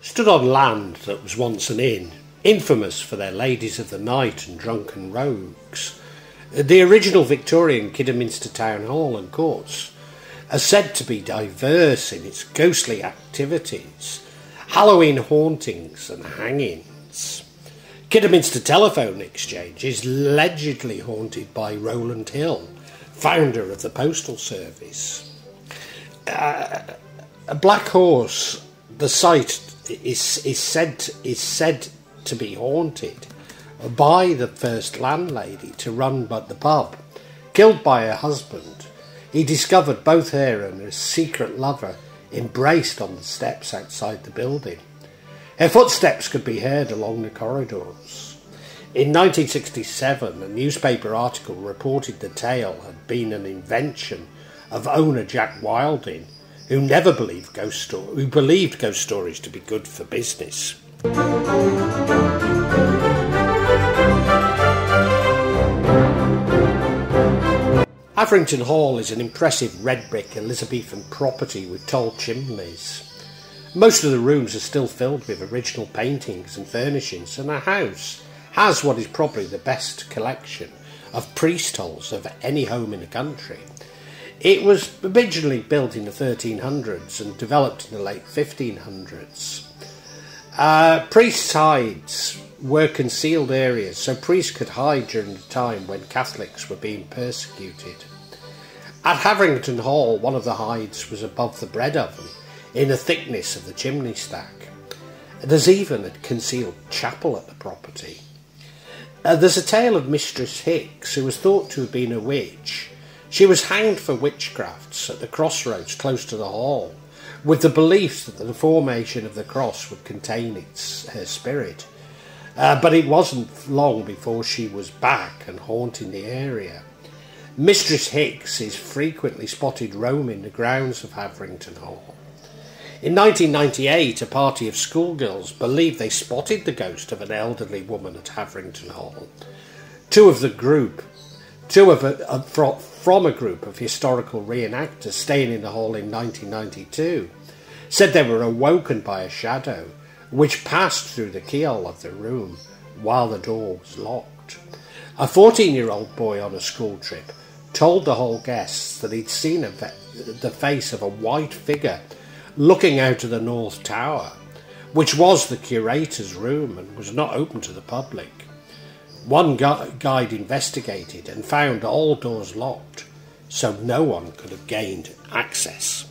Stood on land that was once an inn, infamous for their ladies of the night and drunken rogues, the original Victorian Kidderminster Town Hall and Courts are said to be diverse in its ghostly activities, Halloween hauntings and hangings. Kidderminster Telephone Exchange is allegedly haunted by Rowland Hill, founder of the Postal Service. Uh, a black horse, the site is, is, said, is said to be haunted by the first landlady to run but the pub. Killed by her husband, he discovered both her and her secret lover embraced on the steps outside the building. Her footsteps could be heard along the corridors. In 1967, a newspaper article reported the tale had been an invention of owner Jack Wilding, who never believed ghost sto- who believed ghost stories to be good for business. Harvington Hall is an impressive red brick Elizabethan property with tall chimneys. Most of the rooms are still filled with original paintings and furnishings, and the house has what is probably the best collection of priest holes of any home in the country. It was originally built in the 1300s and developed in the late 1500s. Uh, priests' hides were concealed areas, so priests could hide during the time when Catholics were being persecuted. At Harvington Hall, one of the hides was above the bread oven, in the thickness of the chimney stack. There's even a concealed chapel at the property. Uh, there's a tale of Mistress Hicks, who was thought to have been a witch she was hanged for witchcrafts at the crossroads close to the hall, with the belief that the formation of the cross would contain its, her spirit. Uh, but it wasn't long before she was back and haunting the area. Mistress Hicks is frequently spotted roaming the grounds of Harvington Hall. In 1998, a party of schoolgirls believed they spotted the ghost of an elderly woman at Harvington Hall. Two of the group, two of a, a, from a group of historical reenactors staying in the hall in 1992 said they were awoken by a shadow which passed through the keyhole of the room while the door was locked. A 14 year old boy on a school trip told the hall guests that he'd seen the face of a white figure looking out of the North Tower, which was the curator's room and was not open to the public. One gu- guide investigated and found all doors locked, so no one could have gained access.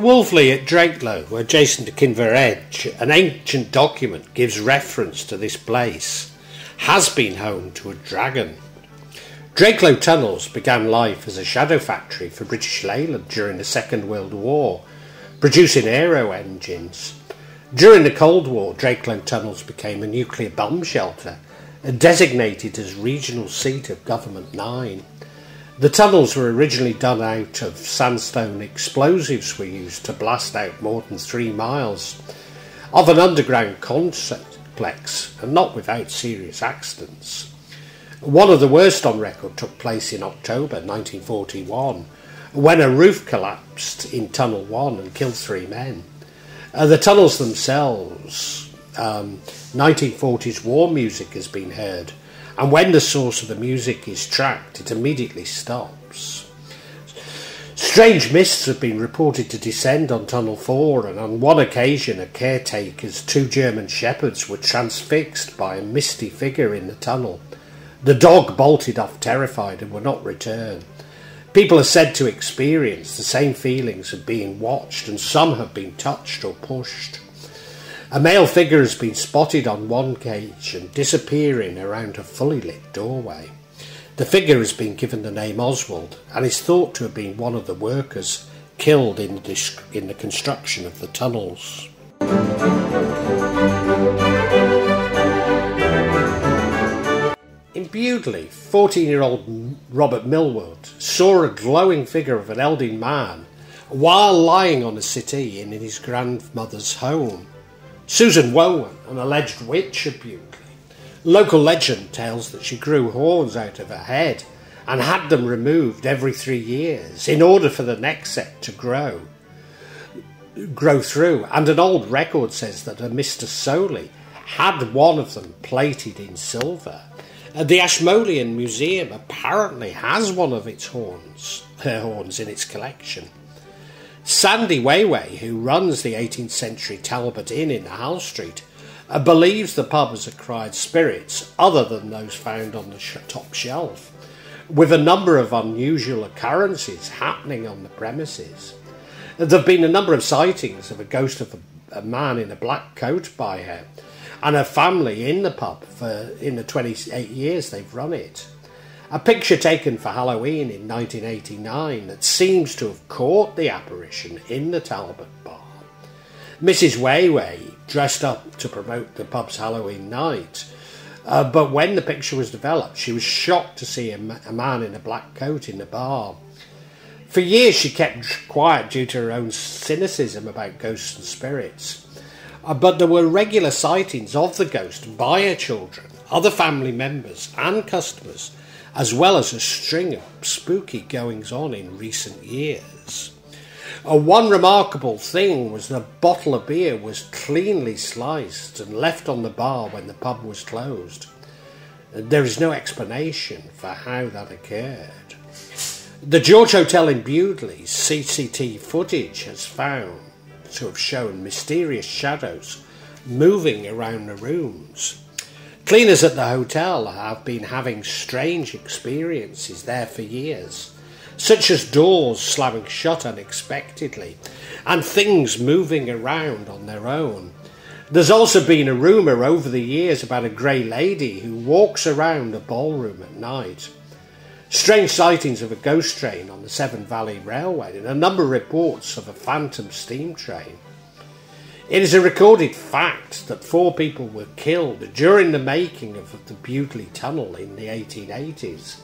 Wolverley at Drakelow, adjacent to Kinver Edge, an ancient document gives reference to this place, has been home to a dragon Drakelow Tunnels began life as a shadow factory for British Leyland during the Second World War, producing aero engines. During the Cold War, Drakelow Tunnels became a nuclear bomb shelter and designated as regional seat of Government 9. The tunnels were originally done out of sandstone explosives were used to blast out more than three miles of an underground complex and not without serious accidents. One of the worst on record took place in October 1941 when a roof collapsed in Tunnel 1 and killed three men. Uh, the tunnels themselves, um, 1940s war music has been heard, and when the source of the music is tracked, it immediately stops. Strange mists have been reported to descend on Tunnel 4, and on one occasion, a caretaker's two German shepherds were transfixed by a misty figure in the tunnel. The dog bolted off terrified and would not return. People are said to experience the same feelings of being watched, and some have been touched or pushed. A male figure has been spotted on one occasion disappearing around a fully lit doorway. The figure has been given the name Oswald and is thought to have been one of the workers killed in the, in the construction of the tunnels. In Bewdley, 14 year old Robert Millwood saw a glowing figure of an elderly man while lying on a settee in his grandmother's home. Susan Wowan, an alleged witch of Bewdley. Local legend tells that she grew horns out of her head and had them removed every three years in order for the next set to grow grow through. And an old record says that a Mr. Soley had one of them plated in silver. Uh, the Ashmolean Museum apparently has one of its horns, her horns in its collection. Sandy Wayway, who runs the 18th century Talbot Inn in the Hall Street, uh, believes the pub has acquired spirits other than those found on the sh- top shelf, with a number of unusual occurrences happening on the premises. There have been a number of sightings of a ghost of a, a man in a black coat by her and her family in the pub for in the 28 years they've run it. A picture taken for Halloween in 1989 that seems to have caught the apparition in the Talbot bar. Mrs. Wayway dressed up to promote the pub's Halloween night, uh, but when the picture was developed, she was shocked to see a, a man in a black coat in the bar. For years, she kept quiet due to her own cynicism about ghosts and spirits. Uh, but there were regular sightings of the ghost by her children, other family members, and customers, as well as a string of spooky goings on in recent years. Uh, one remarkable thing was the bottle of beer was cleanly sliced and left on the bar when the pub was closed. There is no explanation for how that occurred. The George Hotel in Bewdley's CCT footage has found to have shown mysterious shadows moving around the rooms. Cleaners at the hotel have been having strange experiences there for years, such as doors slamming shut unexpectedly and things moving around on their own. There's also been a rumour over the years about a grey lady who walks around a ballroom at night. Strange sightings of a ghost train on the Severn Valley Railway and a number of reports of a phantom steam train. It is a recorded fact that four people were killed during the making of the Bewdley Tunnel in the 1880s.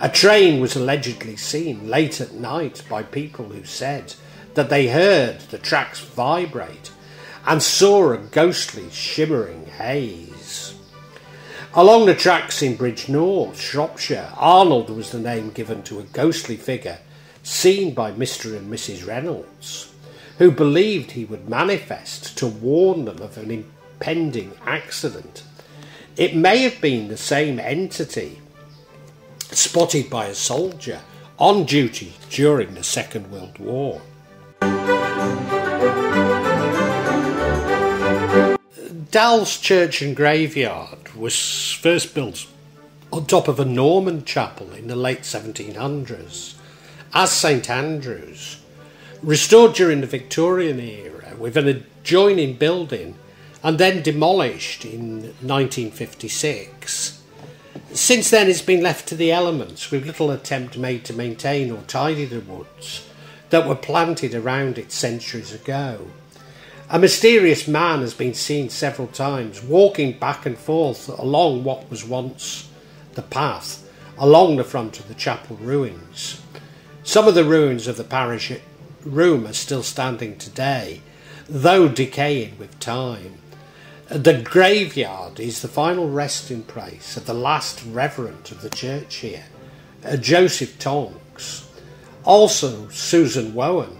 A train was allegedly seen late at night by people who said that they heard the tracks vibrate and saw a ghostly shimmering haze. Along the tracks in Bridgnorth, Shropshire, Arnold was the name given to a ghostly figure seen by Mr. and Mrs. Reynolds, who believed he would manifest to warn them of an impending accident. It may have been the same entity spotted by a soldier on duty during the Second World War. Dowle's church and graveyard was first built on top of a Norman chapel in the late 1700s as St Andrew's, restored during the Victorian era with an adjoining building and then demolished in 1956. Since then, it's been left to the elements with little attempt made to maintain or tidy the woods that were planted around it centuries ago. A mysterious man has been seen several times walking back and forth along what was once the path along the front of the chapel ruins. Some of the ruins of the parish room are still standing today, though decaying with time. The graveyard is the final resting place of the last reverend of the church here, uh, Joseph Tonks. Also, Susan Wowan,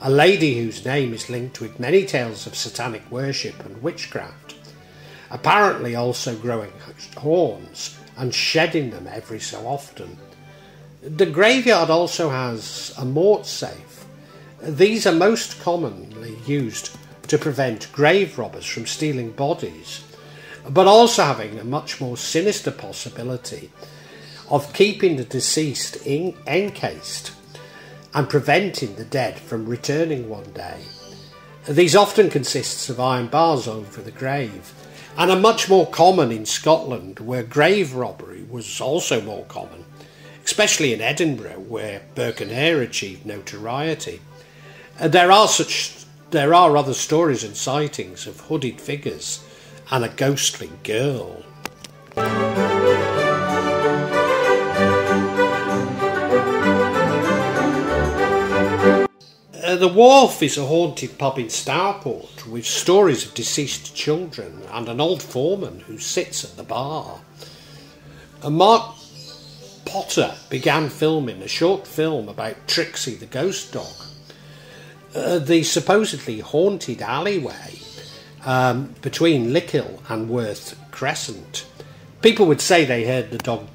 a lady whose name is linked with many tales of satanic worship and witchcraft, apparently also growing horns and shedding them every so often. The graveyard also has a mort safe. These are most commonly used to prevent grave robbers from stealing bodies, but also having a much more sinister possibility of keeping the deceased in, encased and preventing the dead from returning one day. These often consists of iron bars over the grave and are much more common in Scotland where grave robbery was also more common, especially in Edinburgh where Burke and Hare achieved notoriety. There are such there are other stories and sightings of hooded figures and a ghostly girl. Uh, the Wharf is a haunted pub in Stourport with stories of deceased children and an old foreman who sits at the bar. And uh, Mark Potter began filming a short film about Trixie the ghost dog. Uh, the supposedly haunted alleyway um, between Lickhill and Worth Crescent. People would say they heard the dog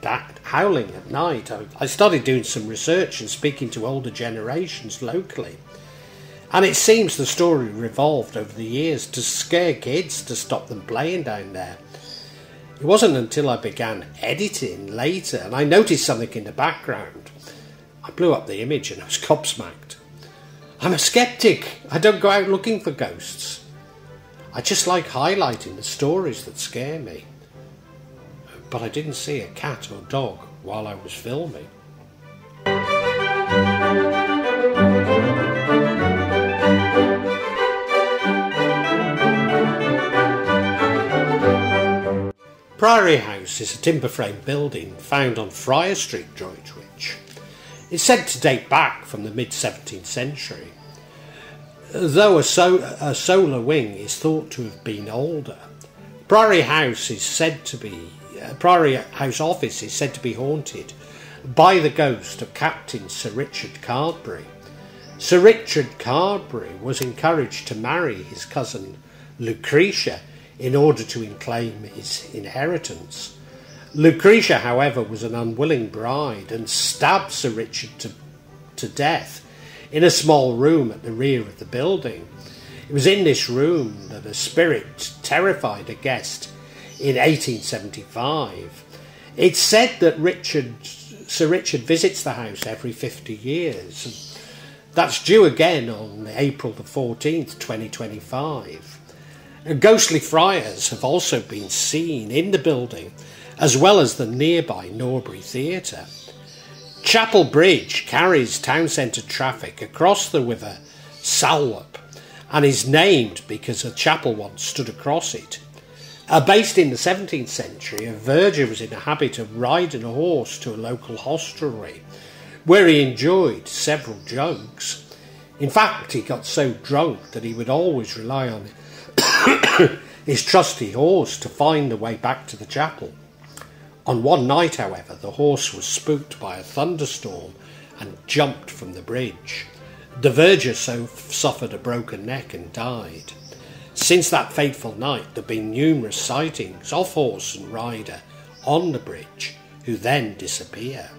howling at night. I started doing some research and speaking to older generations locally. And it seems the story revolved over the years to scare kids to stop them playing down there. It wasn't until I began editing later and I noticed something in the background. I blew up the image and I was gobsmacked. I'm a skeptic. I don't go out looking for ghosts. I just like highlighting the stories that scare me. But I didn't see a cat or dog while I was filming. Priory House is a timber frame building found on Friar Street, Droitwich. It's said to date back from the mid 17th century, though a, so- a solar wing is thought to have been older. Priory House is said to be uh, Priory House office is said to be haunted by the ghost of Captain Sir Richard Cardbury. Sir Richard Cardbury was encouraged to marry his cousin Lucretia in order to claim his inheritance. Lucretia, however, was an unwilling bride and stabbed Sir Richard to, to death in a small room at the rear of the building. It was in this room that a spirit terrified a guest in 1875. It's said that Richard, Sir Richard visits the house every 50 years. That's due again on April the 14th, 2025. Ghostly friars have also been seen in the building, as well as the nearby Norbury Theatre. Chapel Bridge carries town centre traffic across the river Salwarpe and is named because a chapel once stood across it. Uh, based in the 17th century, a verger was in the habit of riding a horse to a local hostelry where he enjoyed several jugs. In fact, he got so drunk that he would always rely on his trusty horse to find the way back to the chapel. On one night, however, the horse was spooked by a thunderstorm and jumped from the bridge. The verger so suffered a broken neck and died. Since that fateful night, there have been numerous sightings of horse and rider on the bridge who then disappear.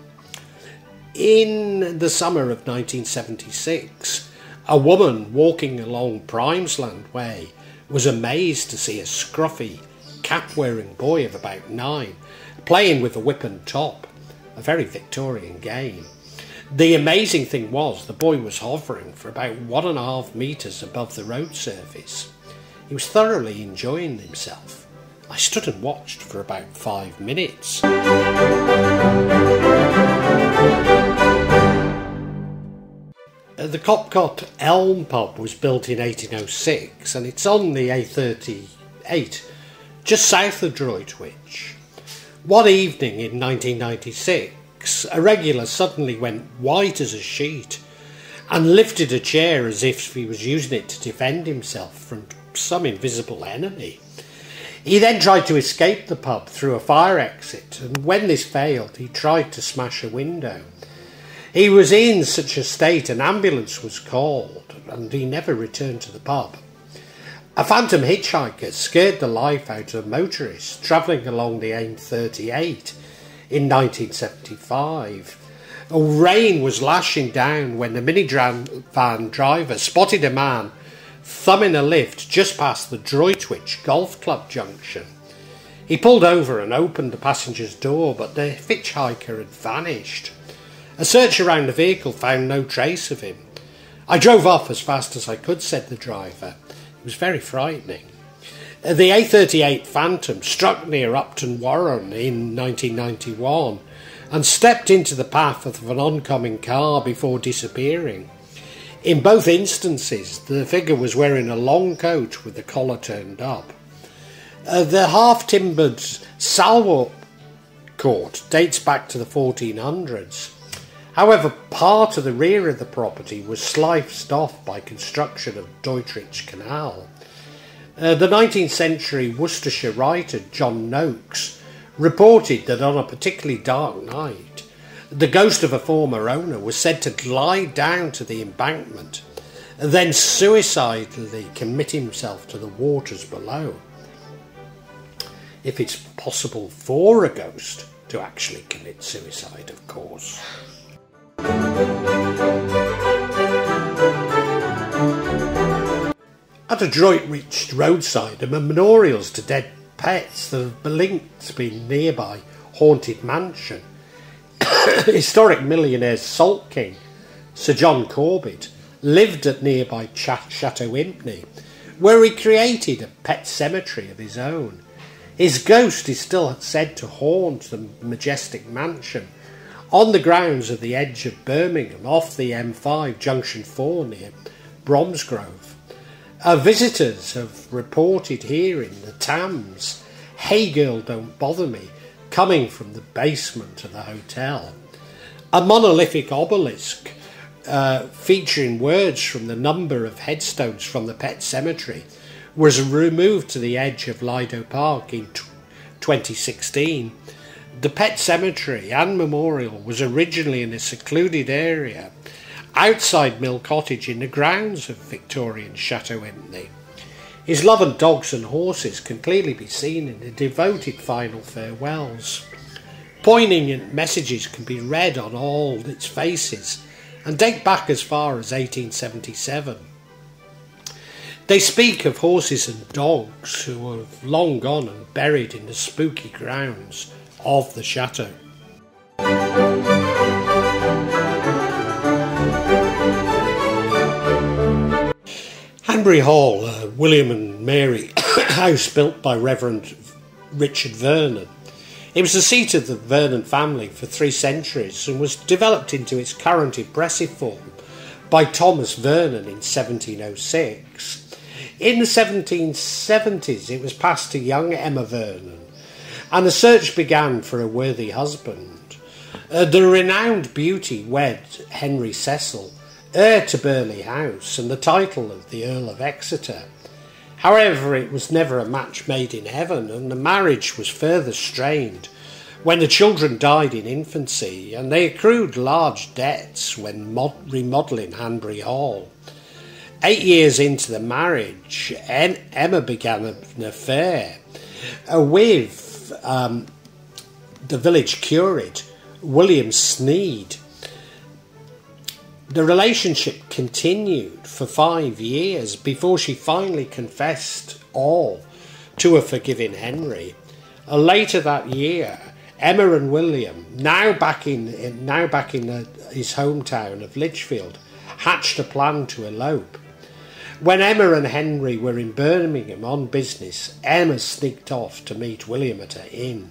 In the summer of 1976, a woman walking along Primsland Way was amazed to see a scruffy, cap wearing boy of about nine playing with a whip and top, a very Victorian game. The amazing thing was the boy was hovering for about one and a half metres above the road surface. He was thoroughly enjoying himself. I stood and watched for about five minutes. The Copcut Elm pub was built in 1806 and it's on the A38, just south of Droitwich. One evening in 1996, a regular suddenly went white as a sheet and lifted a chair as if he was using it to defend himself from some invisible enemy. He then tried to escape the pub through a fire exit, and when this failed, he tried to smash a window. He was in such a state an ambulance was called and he never returned to the pub. A phantom hitchhiker scared the life out of motorists travelling along the M38 in 1975. Rain was lashing down when the minivan driver spotted a man thumbing a lift just past the Droitwich Golf Club junction. He pulled over and opened the passenger's door, but the hitchhiker had vanished. A search around the vehicle found no trace of him. I drove off as fast as I could, said the driver. It was very frightening. Uh, the A38 Phantom struck near Upton Warren in 1991 and stepped into the path of an oncoming car before disappearing. In both instances, the figure was wearing a long coat with the collar turned up. Uh, the half timbered Salwarpe court dates back to the 1400s. However, part of the rear of the property was sliced off by construction of Droitwich Canal. Uh, the 19th century Worcestershire writer John Noakes reported that on a particularly dark night, the ghost of a former owner was said to glide down to the embankment and then suicidally commit himself to the waters below. If it's possible for a ghost to actually commit suicide, of course. At a Droitwich roadside there are memorials to dead pets that have been linked to the nearby haunted mansion. Historic millionaire Salt King, Sir John Corbett, lived at nearby Ch- Chateau Impney, where he created a pet cemetery of his own. His ghost is still said to haunt the majestic mansion on the grounds of the edge of Birmingham, off the M5 Junction 4 near Bromsgrove. Uh, visitors have reported hearing the Tams, Hey Girl Don't Bother Me, coming from the basement of the hotel. A monolithic obelisk uh, featuring words from the number of headstones from the pet cemetery was removed to the edge of Lido Park in t- 2016 the pet cemetery and memorial was originally in a secluded area outside Mill Cottage in the grounds of Victorian Chateau Impney. His love of dogs and horses can clearly be seen in the devoted final farewells. Poignant messages can be read on all its faces and date back as far as 1877. They speak of horses and dogs who have long gone and buried in the spooky grounds of the chateau. Hanbury Hall, uh, William and Mary house built by Reverend Richard Vernon. It was the seat of the Vernon family for three centuries and was developed into its current impressive form by Thomas Vernon in 1706. In the 1770s, it was passed to young Emma Vernon, and a search began for a worthy husband. Uh, the renowned beauty wed Henry Cecil, heir to Burghley House and the title of the Earl of Exeter. However, it was never a match made in heaven, and the marriage was further strained when the children died in infancy, and they accrued large debts when mod- remodelling Hanbury Hall. Eight years into the marriage, Emma began an affair uh, um, the village curate, William Sneyd. The relationship continued for five years before she finally confessed all to a forgiving Henry. Uh, later that year, Emma and William, now back in, now back in the, his hometown of Lichfield, hatched a plan to elope. When Emma and Henry were in Birmingham on business, Emma sneaked off to meet William at her inn.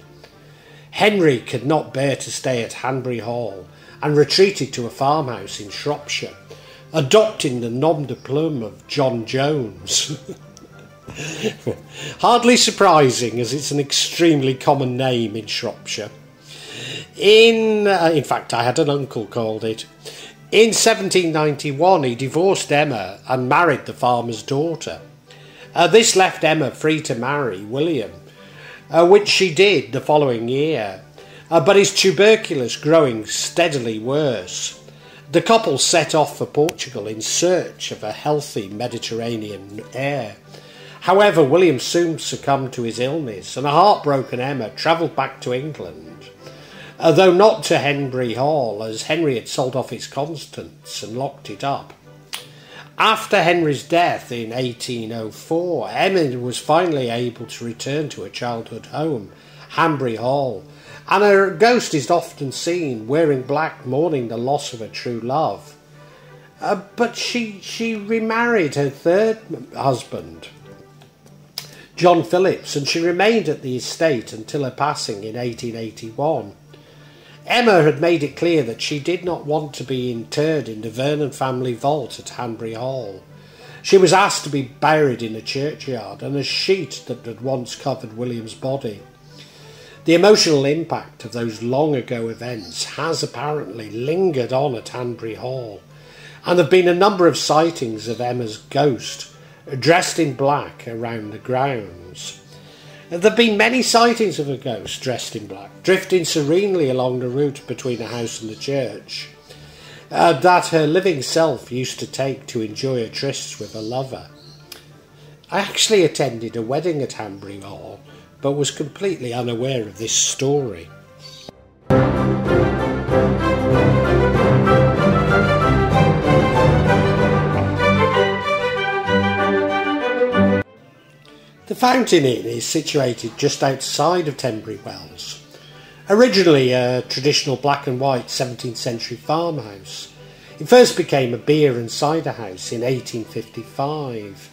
Henry could not bear to stay at Hanbury Hall and retreated to a farmhouse in Shropshire, adopting the nom de plume of John Jones. Hardly surprising, as it's an extremely common name in Shropshire. In, uh, in fact, I had an uncle called it. In 1791, he divorced Emma and married the farmer's daughter. Uh, this left Emma free to marry William, uh, which she did the following year. Uh, but his tuberculosis growing steadily worse. The couple set off for Portugal in search of a healthy Mediterranean air. However, William soon succumbed to his illness, and a heartbroken Emma travelled back to England though not to Hanbury Hall, as Henry had sold off his Constance and locked it up. After Henry's death in 1804, Emma was finally able to return to her childhood home, Hanbury Hall, and her ghost is often seen wearing black, mourning the loss of her true love. Uh, but she, she remarried her third husband, John Phillips, and she remained at the estate until her passing in 1881. Emma had made it clear that she did not want to be interred in the Vernon family vault at Hanbury Hall. She was asked to be buried in a churchyard and a sheet that had once covered William's body. The emotional impact of those long ago events has apparently lingered on at Hanbury Hall, and there have been a number of sightings of Emma's ghost dressed in black around the grounds. There have been many sightings of a ghost dressed in black, drifting serenely along the route between the house and the church, uh, that her living self used to take to enjoy a tryst with a lover. I actually attended a wedding at Hanbury Hall, but was completely unaware of this story. The Fountain Inn is situated just outside of Tenbury Wells. Originally a traditional black and white 17th century farmhouse, it first became a beer and cider house in 1855.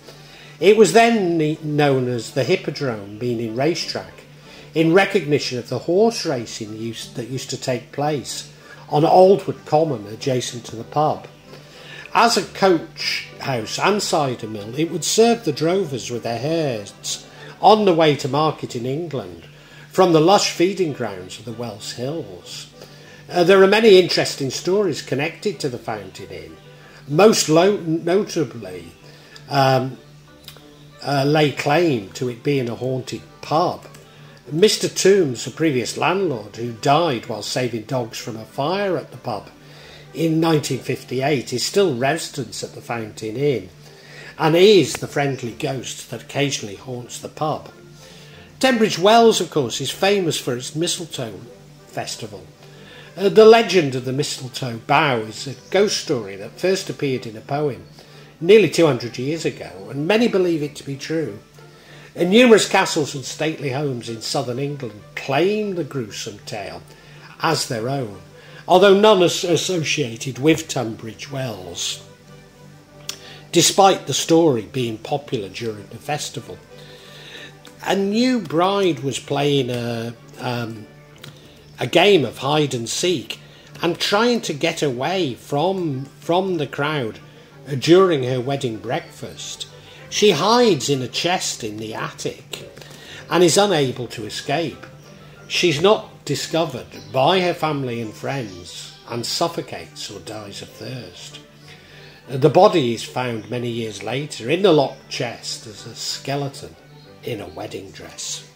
It was then known as the Hippodrome, meaning racetrack, in recognition of the horse racing that used to take place on Oldwood Common adjacent to the pub. As a coach house and cider mill, it would serve the drovers with their herds on the way to market in England from the lush feeding grounds of the Wells Hills. Uh, there are many interesting stories connected to the Fountain Inn, most lo- notably um, uh, lay claim to it being a haunted pub. Mr. Toombs, a previous landlord who died while saving dogs from a fire at the pub, in 1958 is still residents at the Fountain Inn and is the friendly ghost that occasionally haunts the pub. Tenbridge Wells, of course, is famous for its mistletoe festival. Uh, the legend of the mistletoe bough is a ghost story that first appeared in a poem nearly 200 years ago, and many believe it to be true. And numerous castles and stately homes in southern England claim the gruesome tale as their own although none associated with Tunbridge Wells, despite the story being popular during the festival. A new bride was playing a, um, a game of hide and seek and trying to get away from, from the crowd during her wedding breakfast. She hides in a chest in the attic and is unable to escape. She's not discovered by her family and friends and suffocates or dies of thirst. The body is found many years later in the locked chest as a skeleton in a wedding dress.